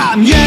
yeah